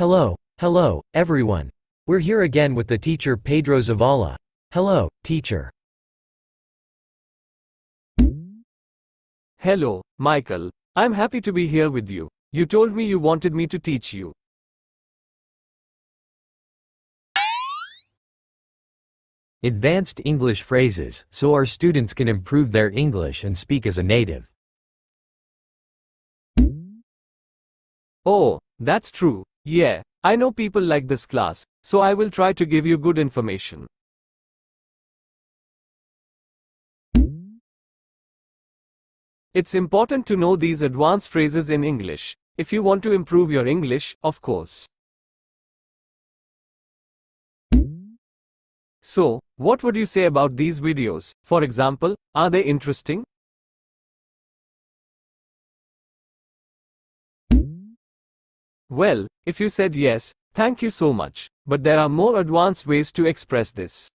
Hello, hello, everyone. We're here again with the teacher Pedro Zavala. Hello, teacher. Hello, Michael. I'm happy to be here with you. You told me you wanted me to teach you. Advanced English phrases, so our students can improve their English and speak as a native. Oh, that's true. Yeah, I know people like this class, so I will try to give you good information. It's important to know these advanced phrases in English, if you want to improve your English, of course. So, what would you say about these videos? For example, are they interesting? Well, if you said yes, thank you so much, but there are more advanced ways to express this.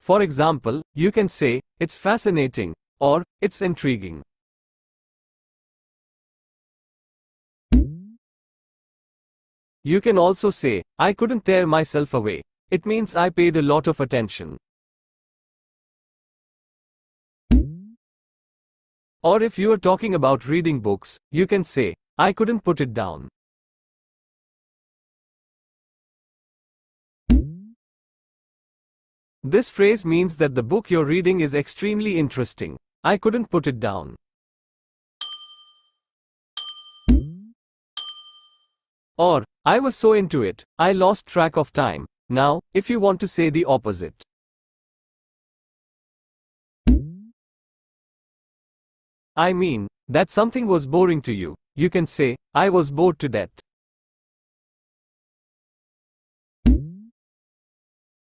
For example, you can say, it's fascinating, or, it's intriguing. You can also say, I couldn't tear myself away. It means I paid a lot of attention. Or if you are talking about reading books, you can say, I couldn't put it down. This phrase means that the book you're reading is extremely interesting. I couldn't put it down. Or, I was so into it, I lost track of time. Now, if you want to say the opposite. I mean, that something was boring to you, you can say, I was bored to death.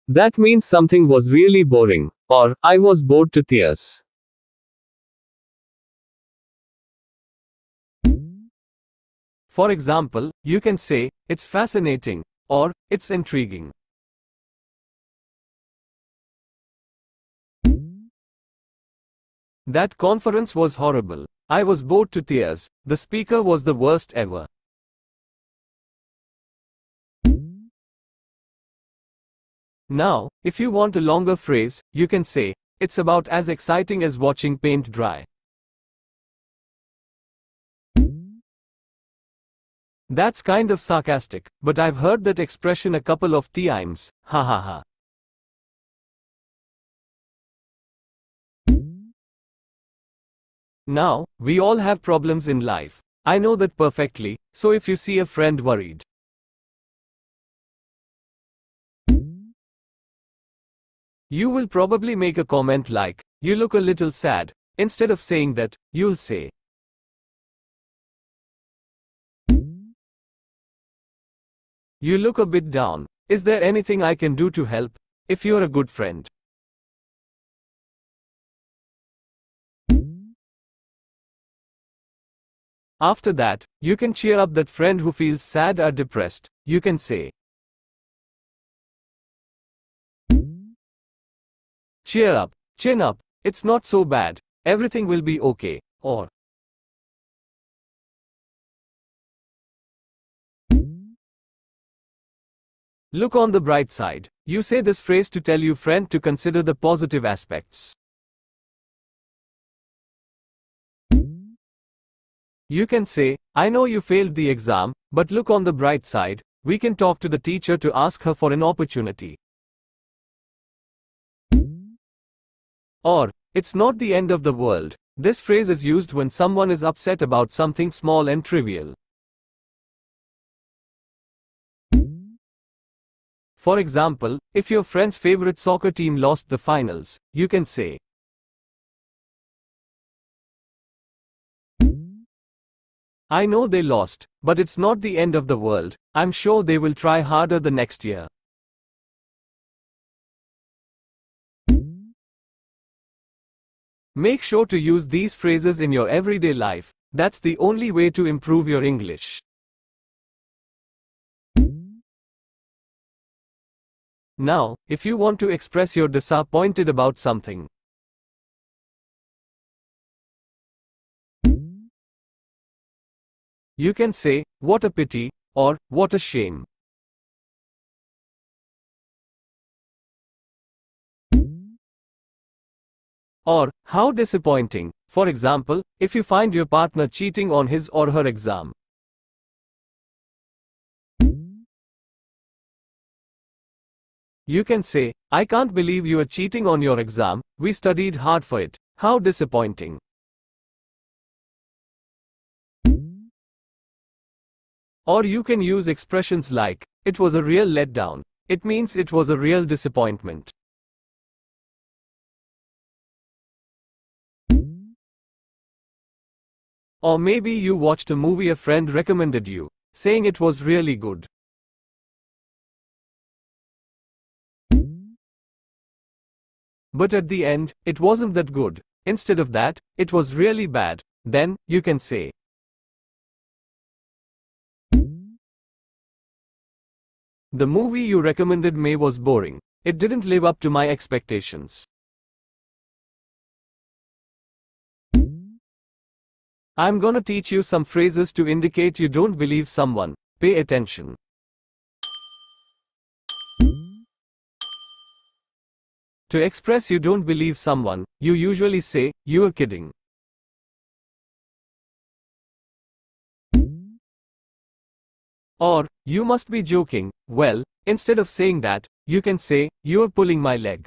That means something was really boring, or, I was bored to tears. For example, you can say, it's fascinating, or, it's intriguing. That conference was horrible. I was bored to tears. The speaker was the worst ever. Now, if you want a longer phrase, you can say, it's about as exciting as watching paint dry. That's kind of sarcastic, but I've heard that expression a couple of times. Ha ha ha. Now, we all have problems in life. I know that perfectly, so if you see a friend worried, you will probably make a comment like, You look a little sad. Instead of saying that, you'll say, You look a bit down. Is there anything I can do to help? If you're a good friend. After that, you can cheer up that friend who feels sad or depressed. You can say, Cheer up, chin up, it's not so bad, everything will be okay, or Look on the bright side. You say this phrase to tell your friend to consider the positive aspects. You can say, I know you failed the exam, but look on the bright side, we can talk to the teacher to ask her for an opportunity. Or, it's not the end of the world. This phrase is used when someone is upset about something small and trivial. For example, if your friend's favorite soccer team lost the finals, you can say, I know they lost, but it's not the end of the world. I'm sure they will try harder the next year. Make sure to use these phrases in your everyday life. That's the only way to improve your English. Now, if you want to express your disappointed about something, You can say, what a pity, or, what a shame. Or, how disappointing. For example, if you find your partner cheating on his or her exam. You can say, I can't believe you are cheating on your exam, we studied hard for it. How disappointing. Or you can use expressions like, it was a real letdown. It means it was a real disappointment. Or maybe you watched a movie a friend recommended you, saying it was really good. But at the end, it wasn't that good. Instead of that, it was really bad. Then, you can say. The movie you recommended me was boring. It didn't live up to my expectations. I'm gonna teach you some phrases to indicate you don't believe someone. Pay attention. To express you don't believe someone, you usually say, you are kidding. Or, you must be joking. Well, instead of saying that, you can say, you are pulling my leg.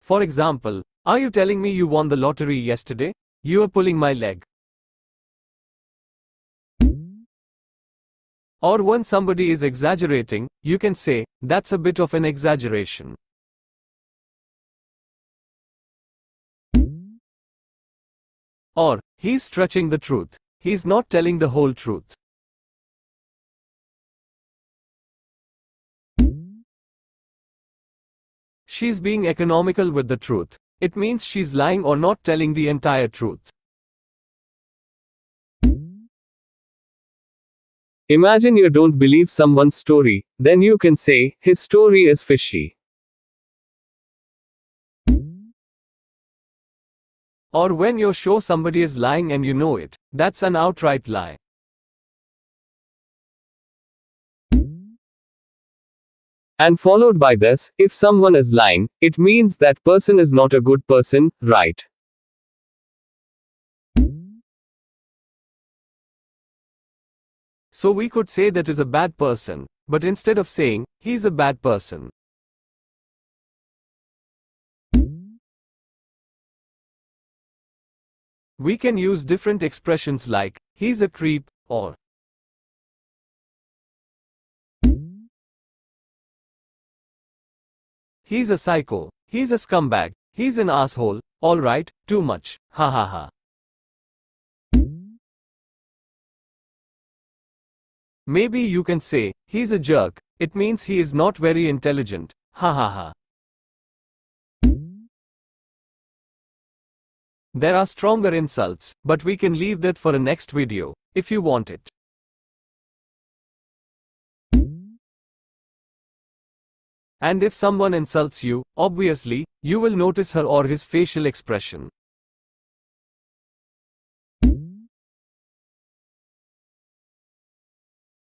For example, are you telling me you won the lottery yesterday? You are pulling my leg. Or when somebody is exaggerating, you can say, that's a bit of an exaggeration. Or, he's stretching the truth. He's not telling the whole truth. She's being economical with the truth. It means she's lying or not telling the entire truth. Imagine you don't believe someone's story, then you can say, his story is fishy. Or when you're sure somebody is lying and you know it, that's an outright lie. And followed by this, if someone is lying, it means that person is not a good person, right? So we could say that is a bad person, but instead of saying, he's a bad person. We can use different expressions like, he's a creep, or he's a psycho, he's a scumbag, he's an asshole, alright, too much, ha ha ha. Maybe you can say, he's a jerk, it means he is not very intelligent, ha ha ha. There are stronger insults, but we can leave that for a next video, if you want it. And if someone insults you, obviously, you will notice her or his facial expression.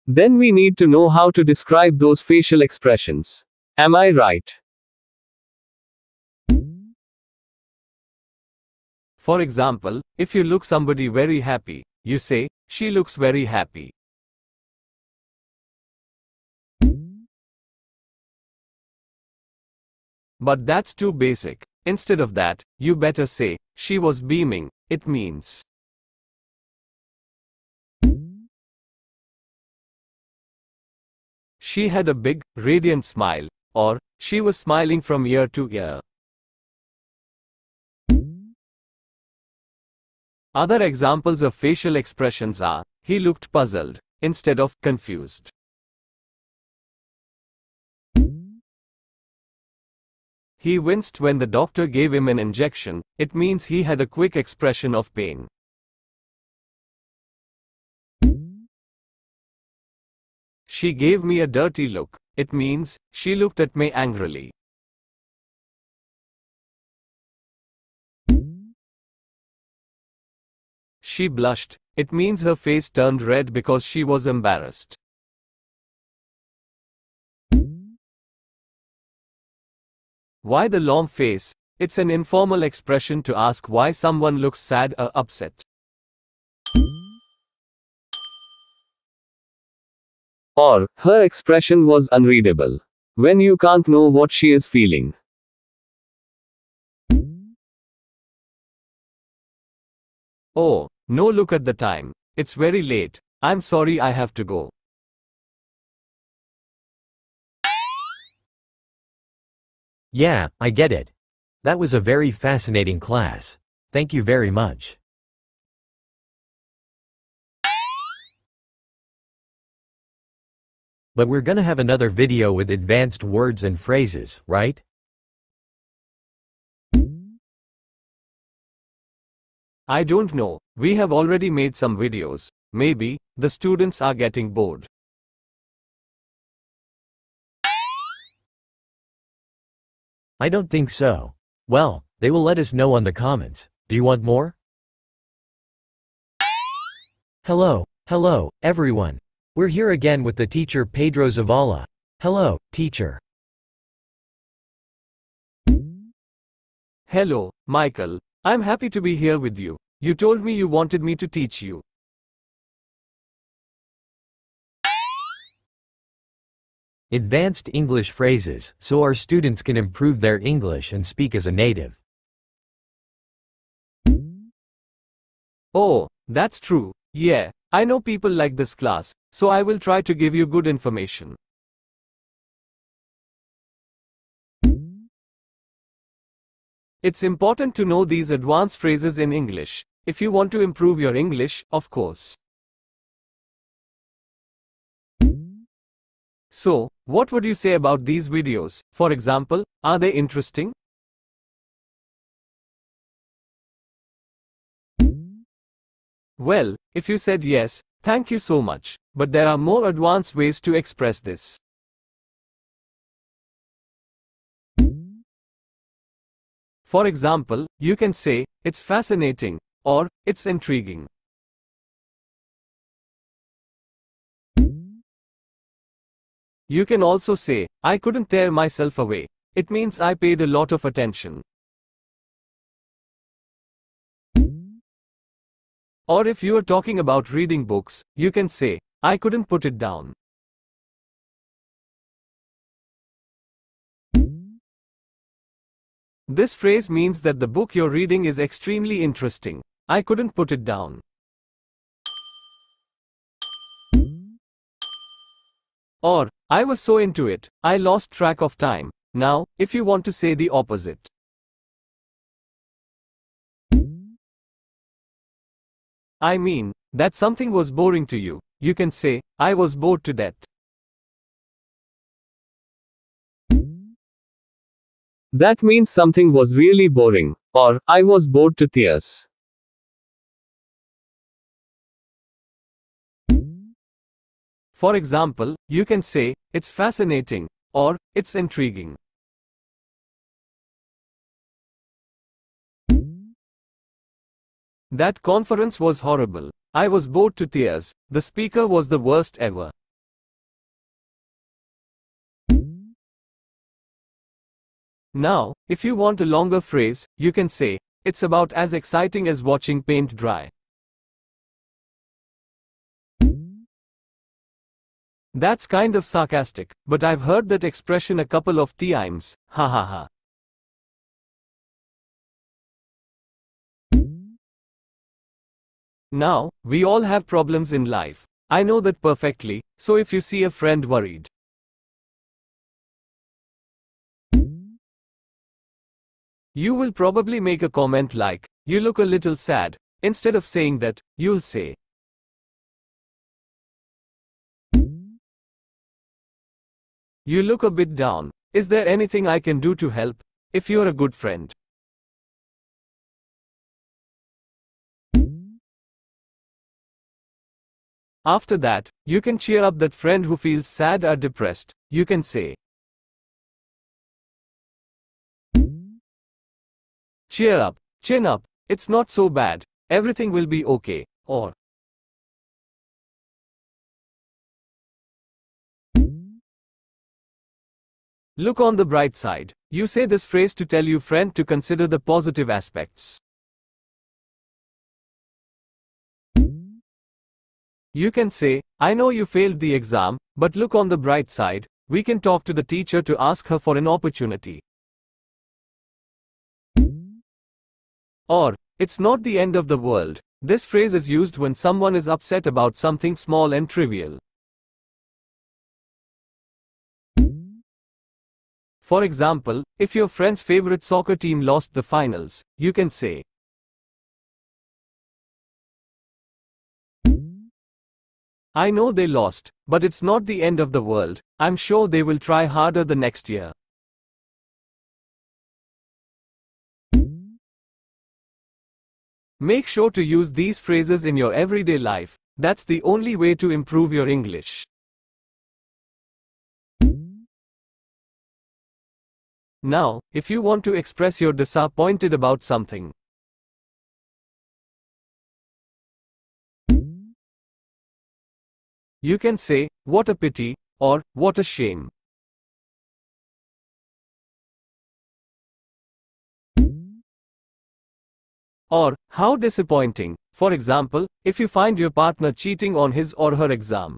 Then we need to know how to describe those facial expressions. Am I right? For example, if you look somebody very happy, you say, she looks very happy. But that's too basic. Instead of that, you better say, she was beaming. It means, She had a big, radiant smile, or, she was smiling from ear to ear. Other examples of facial expressions are, he looked puzzled, instead of confused. He winced when the doctor gave him an injection, it means he had a quick expression of pain. She gave me a dirty look. It means, she looked at me angrily. She blushed, it means her face turned red because she was embarrassed. Why the long face? It's an informal expression to ask why someone looks sad or upset. Or, her expression was unreadable. When you can't know what she is feeling. Oh, no, look at the time. It's very late. I'm sorry I have to go. Yeah, I get it. That was a very fascinating class. Thank you very much. But we're gonna have another video with advanced words and phrases, right? I don't know. We have already made some videos. Maybe, the students are getting bored. I don't think so. Well, they will let us know on the comments. Do you want more? Hello, hello, everyone. We're here again with the teacher Pedro Zavala. Hello, teacher. Hello, Michael. I'm happy to be here with you. You told me you wanted me to teach you. Advanced English phrases, so our students can improve their English and speak as a native. Oh, that's true. Yeah, I know people like this class, so I will try to give you good information. It's important to know these advanced phrases in English, if you want to improve your English, of course. So, what would you say about these videos? For example, are they interesting? Well, if you said yes, thank you so much, but there are more advanced ways to express this. For example, you can say, it's fascinating, or, it's intriguing. You can also say, I couldn't tear myself away. It means I paid a lot of attention. Or if you are talking about reading books, you can say, I couldn't put it down. This phrase means that the book you're reading is extremely interesting. I couldn't put it down. Or, I was so into it, I lost track of time. Now, if you want to say the opposite. I mean, that something was boring to you, you can say, I was bored to death. That means something was really boring, or, I was bored to tears. For example, you can say, it's fascinating, or, it's intriguing. That conference was horrible. I was bored to tears. The speaker was the worst ever. Now, if you want a longer phrase, you can say, it's about as exciting as watching paint dry. That's kind of sarcastic, but I've heard that expression a couple of times, ha ha ha. Now, we all have problems in life. I know that perfectly, so if you see a friend worried, You will probably make a comment like, you look a little sad. Instead of saying that, you'll say, You look a bit down. Is there anything I can do to help? If you're a good friend. After that, you can cheer up that friend who feels sad or depressed. You can say, Cheer up, chin up, it's not so bad. everything will be okay, or Look on the bright side. You say this phrase to tell your friend to consider the positive aspects. You can say, I know you failed the exam, but look on the bright side, we can talk to the teacher to ask her for an opportunity. Or, it's not the end of the world. This phrase is used when someone is upset about something small and trivial. For example, if your friend's favorite soccer team lost the finals, you can say, I know they lost, but it's not the end of the world. I'm sure they will try harder the next year. Make sure to use these phrases in your everyday life. That's the only way to improve your English. Now, if you want to express your disappointed about something, You can say, what a pity, or, what a shame. Or, how disappointing. For example, if you find your partner cheating on his or her exam.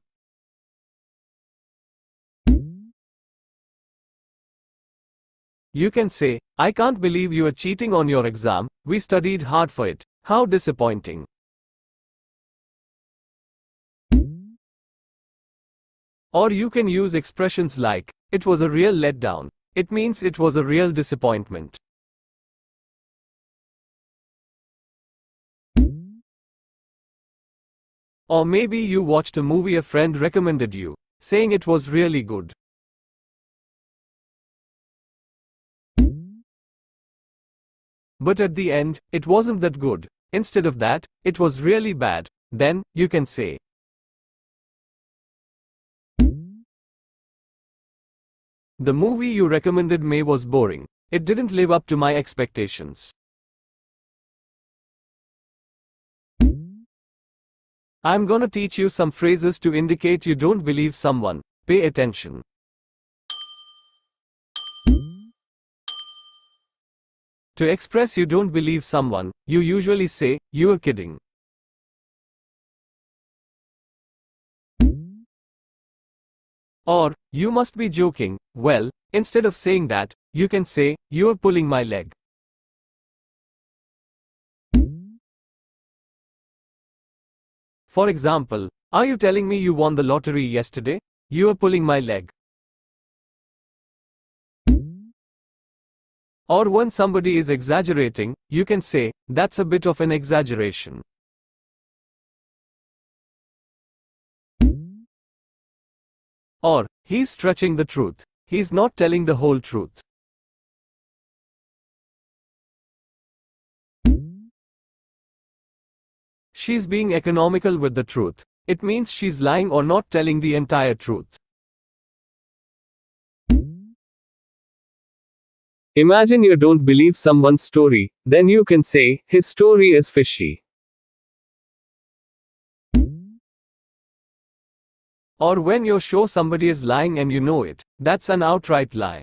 You can say, I can't believe you are cheating on your exam, we studied hard for it. How disappointing. Or you can use expressions like, it was a real letdown. It means it was a real disappointment. Or maybe you watched a movie a friend recommended you, saying it was really good. But at the end, it wasn't that good. Instead of that, it was really bad. Then, you can say, The movie you recommended me was boring. It didn't live up to my expectations. I'm gonna teach you some phrases to indicate you don't believe someone. Pay attention. To express you don't believe someone, you usually say, you're kidding. Or, you must be joking. Well, instead of saying that, you can say, you're pulling my leg. For example, are you telling me you won the lottery yesterday? You are pulling my leg. Or when somebody is exaggerating, you can say, that's a bit of an exaggeration. Or, he's stretching the truth. He's not telling the whole truth. She's being economical with the truth. It means she's lying or not telling the entire truth. Imagine you don't believe someone's story, then you can say, his story is fishy. Or when you're sure somebody is lying and you know it, that's an outright lie.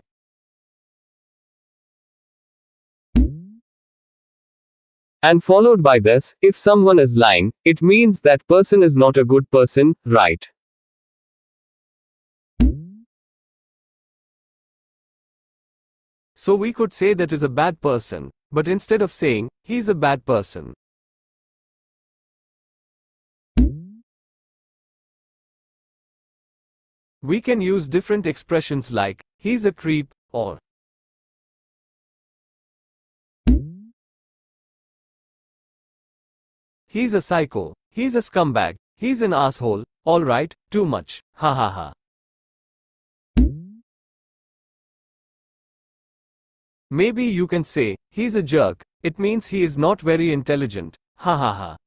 And followed by this, if someone is lying, it means that person is not a good person, right? So we could say that is a bad person, but instead of saying, he's a bad person, We can use different expressions like, he's a creep, or he's a psycho, he's a scumbag, he's an asshole, alright, too much, ha ha ha. Maybe you can say, he's a jerk, it means he is not very intelligent, ha ha ha.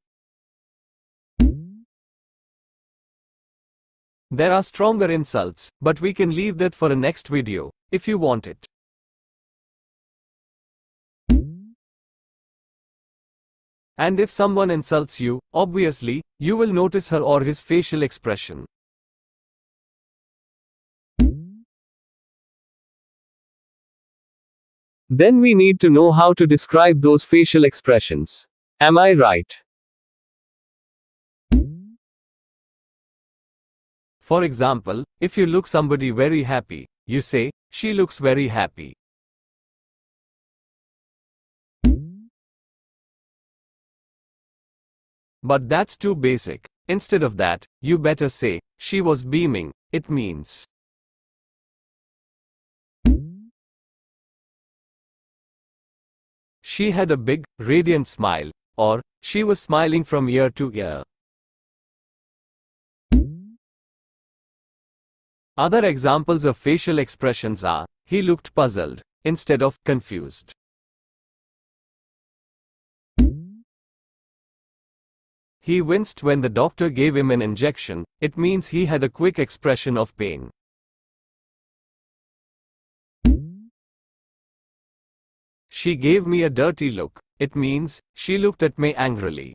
There are stronger insults, but we can leave that for a next video, if you want it. And if someone insults you, obviously, you will notice her or his facial expression. Then we need to know how to describe those facial expressions. Am I right? For example, if you look somebody very happy, you say, she looks very happy. But that's too basic. Instead of that, you better say, she was beaming. It means. She had a big, radiant smile. Or, she was smiling from ear to ear. Other examples of facial expressions are, he looked puzzled, instead of confused. He winced when the doctor gave him an injection, it means he had a quick expression of pain. She gave me a dirty look, it means, she looked at me angrily.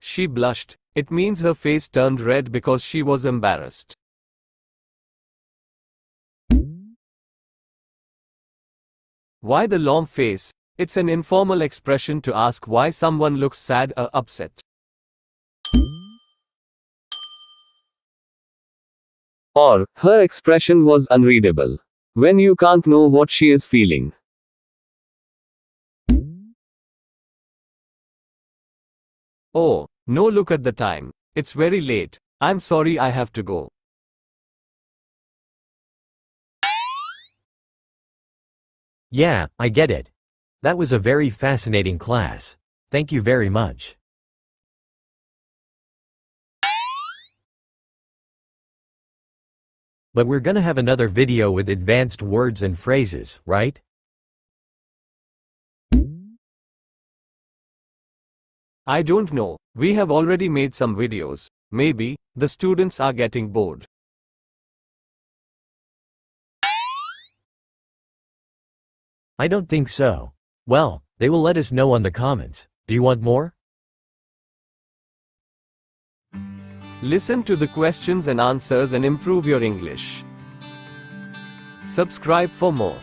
She blushed, it means her face turned red because she was embarrassed. Why the long face? It's an informal expression to ask why someone looks sad or upset. Or, her expression was unreadable. When you can't know what she is feeling. Oh, no look at the time. It's very late. I'm sorry I have to go. Yeah, I get it. That was a very fascinating class. Thank you very much. But we're gonna have another video with advanced words and phrases, right? I don't know. We have already made some videos. Maybe, the students are getting bored. I don't think so. Well, they will let us know on the comments. Do you want more? Listen to the questions and answers and improve your English. Subscribe for more.